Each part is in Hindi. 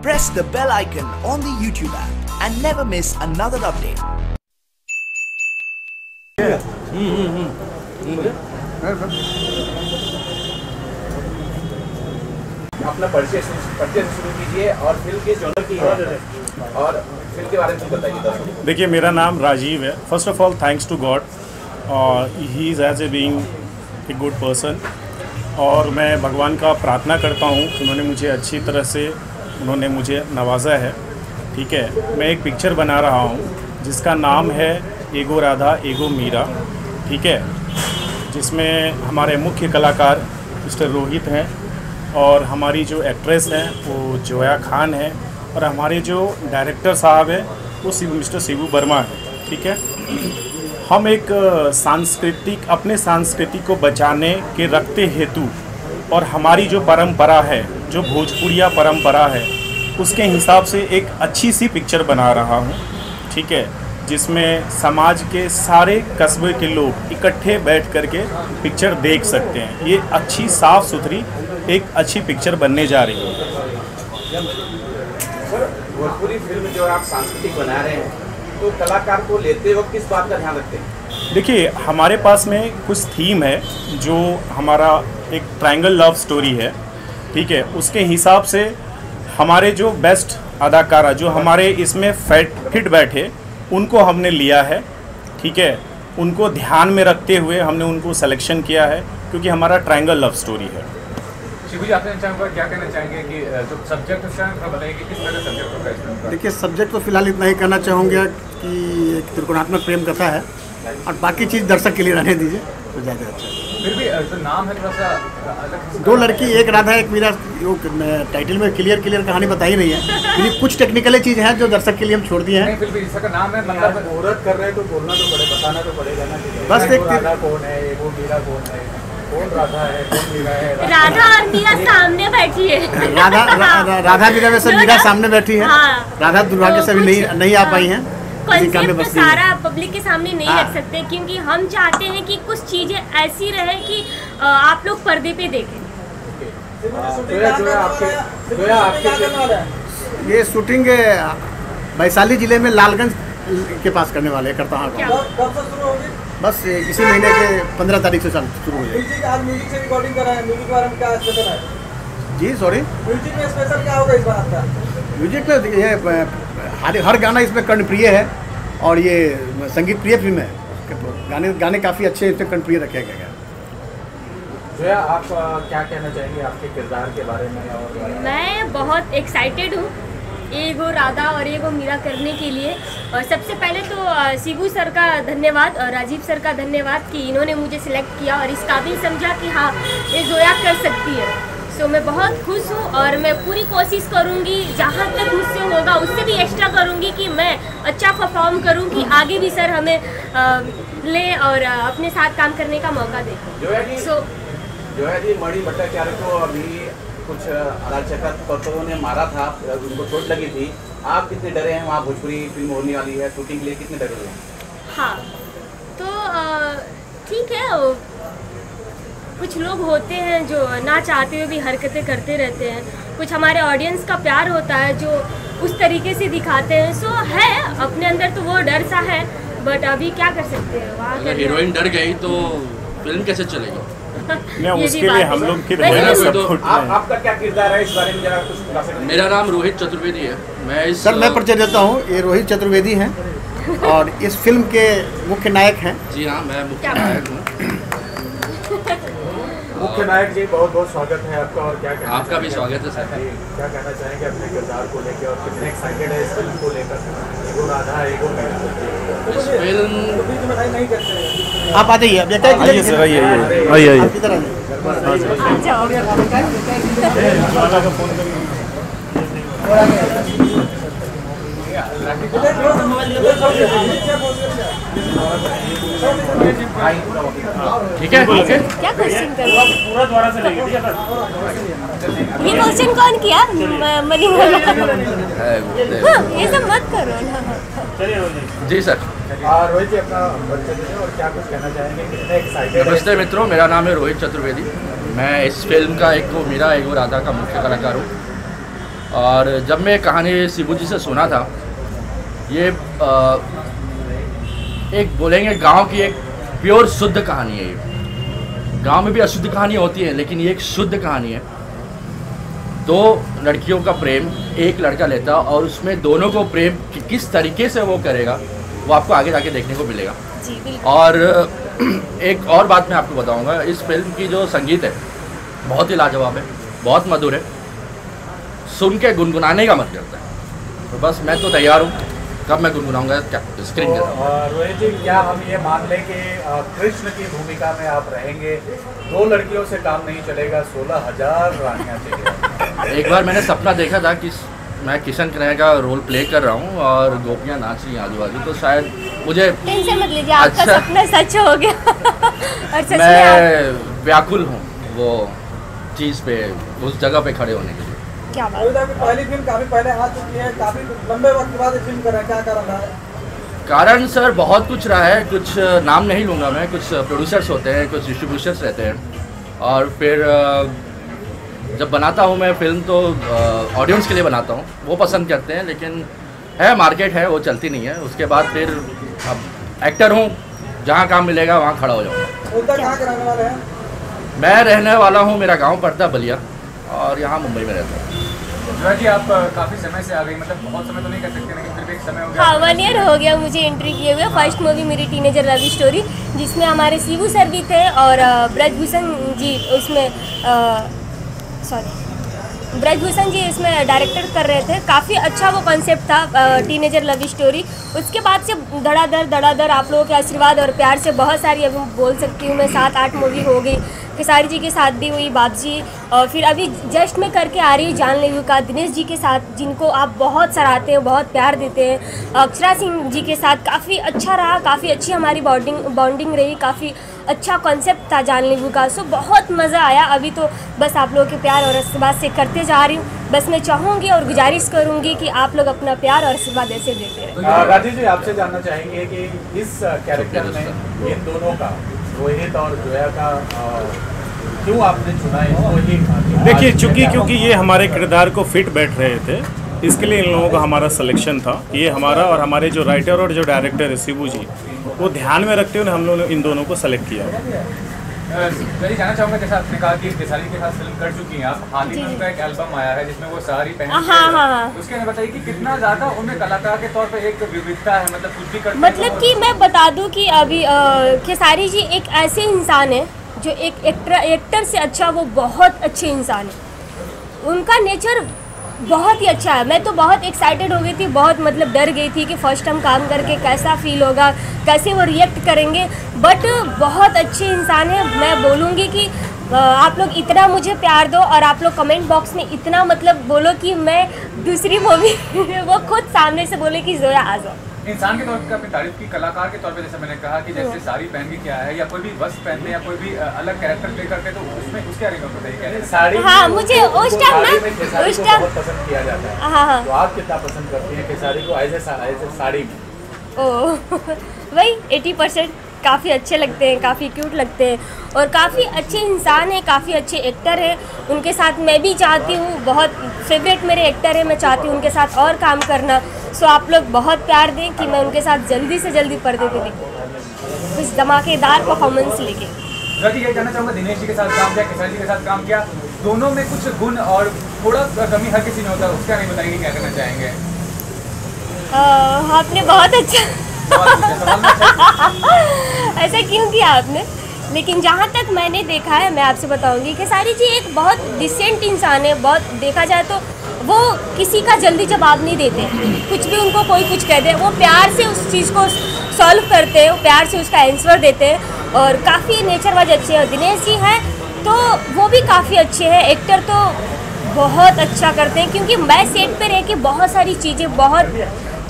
Press the bell icon on the YouTube app and never miss another update. अपना परिचय शुरू- परिचय से शुरू कीजिए और फ़िल्म के जॉनर की और फ़िल्म के बारे में कुछ बताइए दर्शकों देखिए मेरा नाम राजीव है first of all thanks to God और he is as a being a good person और मैं भगवान का प्रार्थना करता हूँ कि उन्होंने मुझे अच्छी तरह से उन्होंने मुझे नवाजा है। ठीक है, मैं एक पिक्चर बना रहा हूँ, जिसका नाम है एगो राधा, एगो मीरा। ठीक है, जिसमें हमारे मुख्य कलाकार मिस्टर रोहित हैं और हमारी जो एक्ट्रेस हैं, वो जोया खान है और हमारे जो डायरेक्टर साहब हैं, वो शिव, मिस्टर शिवू वर्मा है। ठीक है, हम एक, सांस्कृतिक, अपने संस्कृति को बचाने के रखते हेतु और हमारी जो परंपरा है जो भोजपुरिया परंपरा है उसके हिसाब से एक अच्छी सी पिक्चर बना रहा हूँ ठीक है? जिसमें समाज के सारे कस्बे के लोग इकट्ठे बैठ करके पिक्चर देख सकते हैं। ये अच्छी साफ़ सुथरी एक अच्छी पिक्चर बनने जा रही है। सर भोजपुरी फ़िल्म जो आप सांस्कृतिक बना रहे हैं तो कलाकार को लेते वक्त किस बात का ध्यान रखते हैं? देखिए हमारे पास में कुछ थीम है जो हमारा एक ट्रायंगल लव स्टोरी है ठीक है? उसके हिसाब से हमारे जो बेस्ट अदाकारा जो हमारे इसमें फैट फिट बैठे उनको हमने लिया है ठीक है? उनको ध्यान में रखते हुए हमने उनको सिलेक्शन किया है क्योंकि हमारा ट्रायंगल लव स्टोरी है। शिवू जी आपने क्या कहना चाहेंगे कि जो सब्जेक्ट उसका थोड़ा बताइए किस तरह सब्जेक्ट होगा इस फ़िल्म का देखिए सब्जेक्ट तो फ़िलहाल इतना ही कहना चाहूँगा कि एक त्रिकोणात्मक प्रेम कथा है। और बाकी चीज़ दर्शक के लिए रहने दीजिए तो ज़्यादा अच्छा है। फिर भी जो नाम है थोड़ा सा दो लड़की एक राधा एक मीरा वो टाइटल में क्लियर क्लियर कहानी बताई नहीं है लेकिन कुछ टेक्निकल चीज़ हैं जो दर्शक के लिए हम छोड़ दिए हैं फिर भी इसका नाम है मतलब मुहूर्त कर रहे हैं तो बोलना तो पड़े बताना तो पड़ेगा ना बस एक राधा कौन है वो मीरा कौन है राधा मीरा और मीरा सामने बैठी है राधा राधा मीरा सब मीरा सामने बैठी है हाँ। राधा दुर्भाग्य से अभी नहीं नहीं आ। पाई हैं कॉन्सेप्ट हैं। सारा पब्लिक के सामने नहीं हाँ। रख सकते क्योंकि हम चाहते हैं कि कुछ चीज़ें ऐसी रहे कि आप लोग पर्दे पे देखें। फिल्म- ये शूटिंग वैशाली ज़िले में लालगंज के पास करने वाले करता हूँ बस इसी महीने के पंद्रह तारीख से चालू शुरू हो जाएगी। है के है? जी सॉरी म्यूज़िक में स्पेशल क्या होगा इस बार आपका? म्यूज़िक में ये हर हर गाना इसमें कर्णप्रिय है और ये संगीत प्रिय फ़िल्म है। गाने गाने काफ़ी अच्छे इसमें कर्णप्रिय रखे गए हैं। जोया आप क्या कहना चाहेंगे आपके किरदार के बारे में और मैं? बहुत एक्साइटेड हूँ एगो राधा और एगो मीरा करने के लिए। और सबसे पहले तो शिबू सर का धन्यवाद और राजीव सर का धन्यवाद कि इन्होंने मुझे सिलेक्ट किया और इस काबिल समझा कि हाँ ये जोया कर सकती है। सो मैं बहुत खुश हूँ और मैं पूरी कोशिश करूँगी जहाँ तक मुझसे होगा उससे भी एक्स्ट्रा करूँगी कि मैं अच्छा परफॉर्म करूँ कि आगे भी सर हमें लें और अपने साथ काम करने का मौका दें। जोया जी सो जोया जी मणि भट्टाचार्य को अभी कुछ तत्वों ने मारा था उनको चोट लगी थी। आप कितने डरे हैं? वहाँ भोजपुरी फ़िल्म होने वाली है शूटिंग के लिए कितने डरे हुए हैं? हाँ तो ठीक है कुछ लोग होते हैं जो ना चाहते हुए भी हरकतें करते रहते हैं। कुछ हमारे ऑडियंस का प्यार होता है जो उस तरीके से दिखाते हैं। सो है अपने अंदर तो वो डर सा है बट अभी क्या कर सकते हैं? वहाँ हीरोइन डर गई तो फ़िल्म कैसे चलेगी? नहीं उसके लिए हम लोग भी तो आप आपका क्या किरदार है? इस बारे में जरा कुछ मेरा नाम रोहित चतुर्वेदी है। मैं इस सर मैं परिचय देता हूँ। ये रोहित चतुर्वेदी हैं। और इस फ़िल्म के मुख्य नायक हैं। जी हाँ मैं मुख्य नायक हूँ। मुख्य नायक जी बहुत बहुत स्वागत है आपका और क्या कहना आपका भी स्वागत है सर क्या कहना चाहेंगे अपने किरदार को लेकर और कितने एक्साइटेड है इस फ़िल्म को लेकर एगो राधा एगो इस फ़िल्म तो हैं आप आ जाइए अब बेटा आइए सर आइए आइए आइए आइए आप किधर आइए आ जाओ ठीक है? ठीक है? क्या क्वेश्चन कर ये क्वेश्चन कौन किया? मनी हाँ, ये सब मत करो ना। जी सर। रोहित जी अपना और क्या कुछ कहना चाहेंगे? कितने एक्साइटेड नमस्ते मित्रों मेरा नाम है रोहित चतुर्वेदी। मैं इस फ़िल्म का एक को मीरा एक वो राधा का मुख्य कलाकार हूँ। और जब मैं कहानी शिबू जी से सुना था ये एक बोलेंगे गाँव की एक प्योर शुद्ध कहानी है ये। गाँव में भी अशुद्ध कहानी होती है लेकिन ये एक शुद्ध कहानी है। दो लड़कियों का प्रेम एक लड़का लेता और उसमें दोनों को प्रेम कि- किस तरीके से वो करेगा वो आपको आगे जाके देखने को मिलेगा। जी और एक और बात मैं आपको बताऊँगा इस फ़िल्म की जो संगीत है बहुत ही लाजवाब है बहुत मधुर है। सुन के गुनगुनाने का मन करता है। तो बस मैं तो तैयार हूँ। कब मैं गुनगुनाऊँगा? क्या स्क्रीन के साथ रोहित जी क्या हम ये मान लें कि कृष्ण की भूमिका में आप रहेंगे? दो लड़कियों से काम नहीं चलेगा सोलह हज़ार रानियाँ चाहिए। एक बार मैंने सपना देखा था कि मैं किशन कन्हैया का रोल प्ले कर रहा हूँ और गोपियाँ नाच रही हैं आजू बाजू तो शायद मुझे टेंशन मत लीजिए आपका अच्छा। सपना सच हो गया। और सच मैं व्याकुल हूँ वो चीज़ पे उस जगह पे खड़े होने के लिए। क्या बात? आपकी पहली फ़िल्म काफ़ी पहले आ चुकी है काफ़ी लंबे वक्त के बाद फ़िल्म कर रहे हैं। क्या कारण रहा है? कारण सर बहुत कुछ रहा है। कुछ नाम नहीं लूँगा मैं। कुछ प्रोड्यूसर्स होते हैं कुछ डिस्ट्रीब्यूटर्स रहते हैं। और फिर जब बनाता हूँ मैं फ़िल्म तो ऑडियंस के लिए बनाता हूँ। वो पसंद करते हैं लेकिन है मार्केट है वो चलती नहीं है। उसके बाद फिर अब एक्टर हूँ जहाँ काम मिलेगा वहाँ खड़ा हो जाऊँगा। उनका कहाँ के रहने वाले हैं? मैं रहने वाला हूँ मेरा गाँव पड़ता बलिया और यहाँ मुंबई में रहता हूँ। काफ़ी समय से मतलब तो हाँ वन ईयर हो गया मुझे एंट्री किए हुए। फ़र्स्ट मूवी मेरी टीनेजर लव स्टोरी जिसमें हमारे शिवू सर भी थे और ब्रजभूषण जी उसमें सॉरी ब्रजभूषण जी इसमें डायरेक्टर कर रहे थे। काफ़ी अच्छा वो कॉन्सेप्ट था टीनेजर लव स्टोरी उसके बाद से धड़ाधड़ धड़ाधड़ आप लोगों के आशीर्वाद और प्यार से बहुत सारी अभी बोल सकती हूँ मैं, सात, आठ मूवी हो गई। खेसारी जी के साथ भी हुई बाबजी और फिर अभी जस्ट में करके आ रही हूँ जान लेवी का, दिनेश जी के साथ, जिनको आप बहुत सराहते हैं, बहुत प्यार देते हैं। अक्षरा सिंह जी के साथ काफ़ी अच्छा रहा, काफ़ी अच्छी हमारी बॉन्डिंग बॉन्डिंग रही, काफ़ी अच्छा कॉन्सेप्ट था जान लेबू का। सो बहुत मज़ा आया। अभी तो बस आप लोगों के प्यार और आशीर्वाद से करते जा रही हूँ। बस मैं चाहूँगी और गुजारिश करूँगी कि आप लोग अपना प्यार और आशीर्वाद ऐसे देते रहें। राजीव जी, आपसे जानना चाहेंगे कि इस कैरेक्टर में इन दोनों का रोहित और जोया का क्यों आपने चुना देखिए, चूँकि क्योंकि ये हमारे किरदार को फिट बैठ रहे थे, इसके लिए इन लोगों का हमारा सिलेक्शन था। ये हमारा और हमारे जो राइटर और जो डायरेक्टर है शिबू जी, वो ध्यान में रखते हुए हम लोगों ने इन दोनों को सेलेक्ट किया। मैं चाहूँगा जैसा आपने कहा कि खेसारी के साथ फ़िल्म कर चुकी हैं आप। हाल ही में उनका एक एल्बम आया है जिसमें वो सारी पहन हाँ, हाँ, हाँ। उसके अंदर बताइए कि कितना ज़्यादा उनमें कलाकार के तौर एक विविधता है मतलब कुछ भी करते मतलब तो कि मैं बता दूँ कि अभी खेसारी जी एक ऐसे इंसान है जो एक एक्टर एक्टर से अच्छा वो बहुत अच्छे इंसान है। उनका नेचर बहुत ही अच्छा है। मैं तो बहुत एक्साइटेड हो गई थी, बहुत मतलब डर गई थी कि फ़र्स्ट टाइम काम करके कैसा फील होगा, कैसे वो रिएक्ट करेंगे। बट बहुत अच्छे इंसान है। मैं बोलूँगी कि आप लोग इतना मुझे प्यार दो और आप लोग कमेंट बॉक्स में इतना मतलब बोलो कि मैं दूसरी मूवी वो खुद सामने से बोले कि जोया आ जाओ इंसान के तौर पे अपनी तारीफ़ की कलाकार के तौर पे जैसे मैंने कहा कि जैसे साड़ी पहन के क्या है या कोई भी वस्त्र पहनते हैं या कोई भी अलग कैरेक्टर प्ले करते हैं तो उसमें उसके बारे में बताइए क्या है? साड़ी हाँ, मुझे उस टाइम ना- साड़ी उस टाइम- बहुत पसंद किया जाता है। हाँ हाँ। तो आप कितना पसंद करती हैं खेसारी को एज ए साड़ी में? ओ वही एटी परसेंट काफ़ी अच्छे लगते हैं काफ़ी क्यूट लगते हैं और काफ़ी अच्छे इंसान हैं काफ़ी अच्छे एक्टर हैं। उनके साथ मैं भी चाहती हूँ बहुत फेवरेट मेरे एक्टर हैं मैं चाहती हूँ उनके साथ और काम करना। सो आप लोग बहुत प्यार दें कि मैं उनके साथ जल्दी से जल्दी पर्दे पे दिखूँ। कुछ धमाकेदार परफॉर्मेंस लेके। ये कहना चाहूँगा दिनेश जी के साथ काम किया खेसारी जी के साथ काम किया। दोनों में कुछ गुण और थोड़ा कमी हर किसी में होता है उसका नहीं बताइए क्या करना चाहेंगे। आपने बहुत अच्छा- ऐसा क्यों किया आपने? लेकिन जहाँ तक मैंने देखा है मैं आपसे बताऊँगी कि सारी जी एक बहुत डिसेंट इंसान है बहुत देखा जाए तो वो किसी का जल्दी जवाब नहीं देते। कुछ भी उनको कोई कुछ कह दे, वो प्यार से उस चीज़ को सॉल्व करते हैं प्यार से उसका आंसर देते हैं और काफ़ी नेचर वाइज अच्छे हैं। दिनेश जी हैं तो वो भी काफ़ी अच्छे हैं। एक्टर तो बहुत अच्छा करते हैं, क्योंकि मैं सेट पर रह के बहुत सारी चीज़ें, बहुत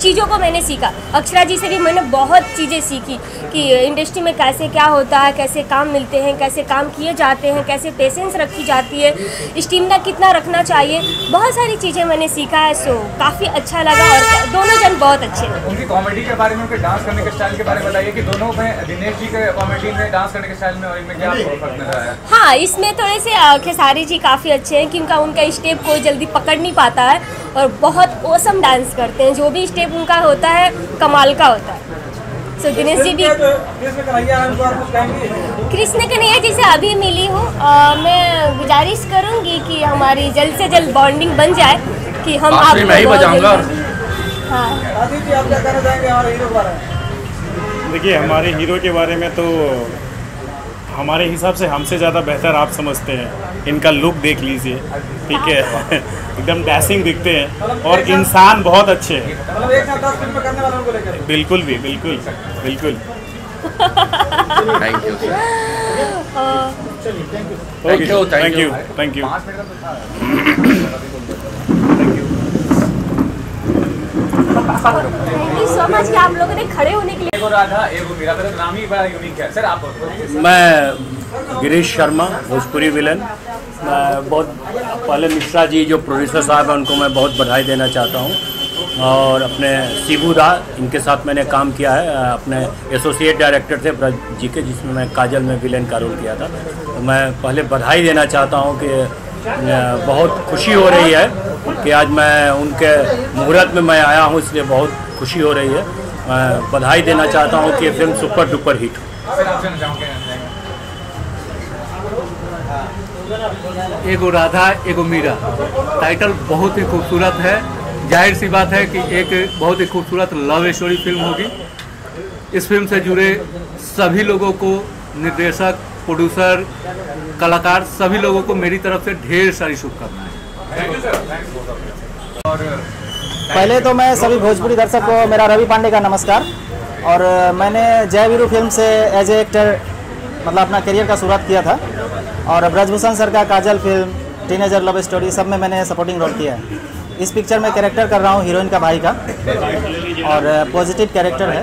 चीज़ों को मैंने सीखा। अक्षरा जी से भी मैंने बहुत चीज़ें सीखी कि इंडस्ट्री में कैसे क्या होता है कैसे काम मिलते हैं कैसे काम किए जाते हैं कैसे पेशेंस रखी जाती है स्टीमिना कितना रखना चाहिए बहुत सारी चीज़ें मैंने सीखा है सो काफ़ी अच्छा लगा और दोनों जन बहुत अच्छे हैं। उनकी कॉमेडी के बारे में उनके डांस करने के स्टाइल के बारे में बताइए कि दोनों में दिनेश जी के कॉमेडी में डांस करने के स्टाइल में और इनमें क्या फ़र्क नज़र आया? हाँ इसमें थोड़े से खेसारी जी काफ़ी अच्छे हैं क्योंकि उनका स्टेप कोई जल्दी पकड़ नहीं पाता है और बहुत ओसम डांस करते हैं जो भी स्टेप उनका होता है कमाल का होता है। सो दिनेश जी भी कृष्ण कन्हैया है उनको आप कुछ कहेंगे कृष्ण कन्हैया जी से अभी मिली हूँ। मैं गुजारिश करूँगी कि हमारी जल्द से जल्द बॉन्डिंग बन जाए कि हम आप ही हाँ। आप क्या कहना चाहेंगे हमारे हीरो के बारे में? देखिए हमारे हीरो के बारे में तो हमारे हिसाब से हमसे ज़्यादा बेहतर आप समझते हैं। इनका लुक देख लीजिए ठीक है? एकदम डैसिंग दिखते हैं। और इंसान बहुत अच्छे हैं। मतलब बिल्कुल भी बिल्कुल बिल्कुल। Thank you thank you thank you पाँच मिनट का तो था। थैंक यू सो मच कि आप लोगों ने खड़े होने के लिए एगो राधा एगो मीरा का नाम ही बड़ा यूनिक है। सर आप मैं गिरीश शर्मा भोजपुरी विलन। मैं बहुत पहले मिश्रा जी जो प्रोड्यूसर साहब हैं उनको मैं बहुत बधाई देना चाहता हूँ। और अपने शिबू दा इनके साथ मैंने काम किया है। अपने एसोसिएट डायरेक्टर थे ब्रज जी के जिसमें मैं काजल में विलेन का रोल किया था। तो मैं पहले बधाई देना चाहता हूँ कि बहुत खुशी हो रही है कि आज मैं उनके मुहूर्त में मैं आया हूँ इसलिए बहुत खुशी हो रही है। मैं बधाई देना चाहता हूँ कि ये फ़िल्म सुपर डुपर हिट हो। एगो राधा एगो मीरा। टाइटल बहुत ही खूबसूरत है। ज़ाहिर सी बात है कि एक बहुत ही खूबसूरत लव स्टोरी फ़िल्म होगी। इस फ़िल्म से जुड़े सभी लोगों को निर्देशक प्रोड्यूसर कलाकार सभी लोगों को मेरी तरफ़ से ढेर सारी शुभकामनाएँ। थैंक यू सर और पहले तो मैं सभी भोजपुरी दर्शक को मेरा रवि पांडे का नमस्कार। और मैंने जय वीरू फ़िल्म से एज ए एक्टर मतलब अपना करियर का शुरुआत किया था। और ब्रजभूषण सर का Kajal film teenager love story सब में मैंने सपोर्टिंग रोल किया है। इस पिक्चर में कैरेक्टर कर रहा हूँ हीरोइन का भाई का। और पॉजिटिव कैरेक्टर है।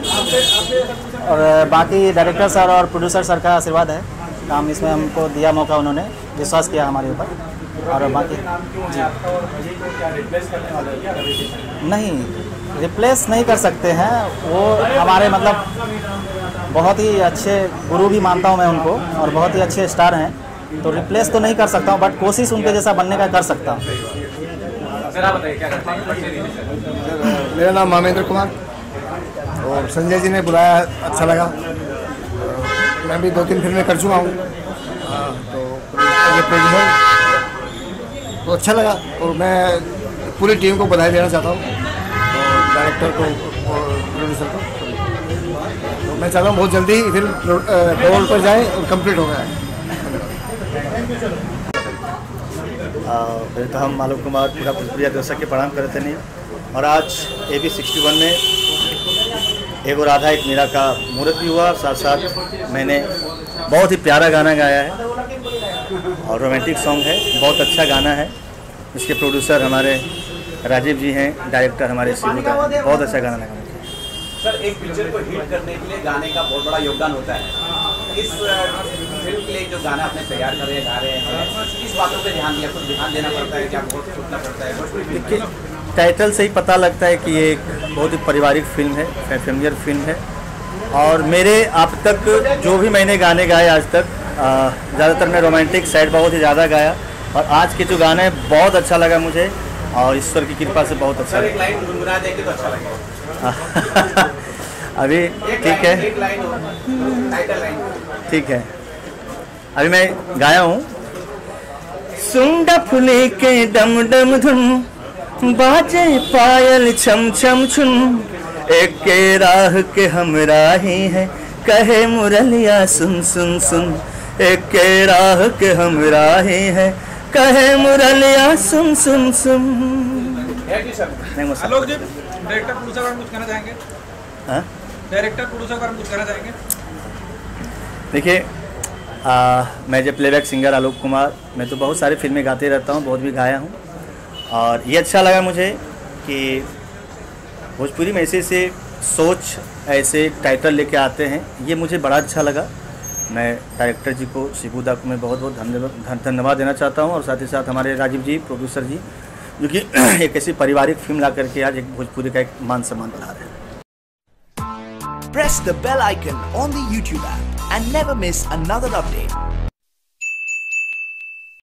और बाकी डायरेक्टर सर और प्रोड्यूसर सर का आशीर्वाद है। काम इसमें हमको दिया मौका उन्होंने विश्वास किया हमारे ऊपर। और बाकी नहीं रिप्लेस नहीं कर सकते हैं। वो हमारे मतलब बहुत ही अच्छे गुरु भी मानता हूँ मैं उनको और बहुत ही अच्छे स्टार हैं। तो रिप्लेस तो नहीं कर सकता हूँ बट कोशिश उनके जैसा बनने का कर सकता हूँ। हैं? मेरा नाम मामेंद्र कुमार और संजय जी ने बुलाया अच्छा लगा। मैं भी दो तीन फ़िल्में कर चुका हूँ। हाँ, तो ये प्रोड्यूसर तो अच्छा लगा और मैं पूरी टीम को बधाई देना चाहता हूँ डायरेक्टर को और प्रोड्यूसर को। तो मैं चाहता हूँ बहुत जल्दी ही फ़िल्म रोल पर जाए और कंप्लीट हो गया। पहले तो हम आलोक कुमार पूरा भोजपुरिया दर्शक के प्रणाम करते नहीं। और आज ए बी सिक्सटी वन में एगो राधा एक मीरा का मुहूर्त भी हुआ। साथ साथ मैंने बहुत ही प्यारा गाना गाया है। और रोमांटिक सॉन्ग है बहुत अच्छा गाना है। इसके प्रोड्यूसर हमारे राजीव जी हैं डायरेक्टर हमारे शिवू का बहुत अच्छा गाना लगा सर एक पिक्चर को हिट करने के लिए गाने का बहुत बड़ा योगदान होता है। इस फ़िल्म के लिए जो गाना आपने तैयार कर रहे हैं गा रहे हैं किस बातों पे ध्यान दिया कुछ ध्यान देना पड़ता है क्या बहुत सोचना पड़ता है। देखिए टाइटल से ही पता लगता है कि ये एक बहुत ही पारिवारिक फ़िल्म है फैमिलियर फ़िल्म है। और मेरे अब तक जो भी मैंने गाने गाए आज तक ज़्यादातर मैं रोमांटिक साइड बहुत ही ज़्यादा गाया और आज के जो गाने हैं, बहुत अच्छा लगा मुझे और ईश्वर की कृपा से बहुत अच्छा लगा। तो अच्छा अभी ठीक है। ठीक है। अभी मैं गाया हूँ। सुंडा फुले के डम डम धुन बाजे पायल छम छम छुन। एक के राह के हम राही है कहे मुरलिया सुन सुन सुन। एक के राह के हम राही है। कहे मुरलिया सुन सुन सुन। है कि सर नहीं मुझसे आलोक जी डायरेक्टर प्रोड्यूसर बारे कुछ कहना चाहेंगे? हाँ? डायरेक्टर प्रोड्यूसर बारे कुछ कहना चाहेंगे? देखिए मैं जब प्लेबैक सिंगर आलोक कुमार मैं तो बहुत सारी फ़िल्में गाते रहता हूँ बहुत भी गाया हूँ। और ये अच्छा लगा मुझे कि भोजपुरी में ऐसे ऐसे सोच ऐसे टाइटल लेके आते हैं। ये मुझे बड़ा अच्छा लगा। मैं डायरेक्टर जी को शिबूदा को मैं बहुत बहुत धन्यवाद धन्यवाद देना चाहता हूँ और साथ ही साथ हमारे राजीव जी प्रोड्यूसर जी, जो कि एक ऐसी पारिवारिक फ़िल्म ला करके आज एक भोजपुरी का एक मान सम्मान बढ़ा रहे हैं Press the bell icon on the YouTube app and never miss another update.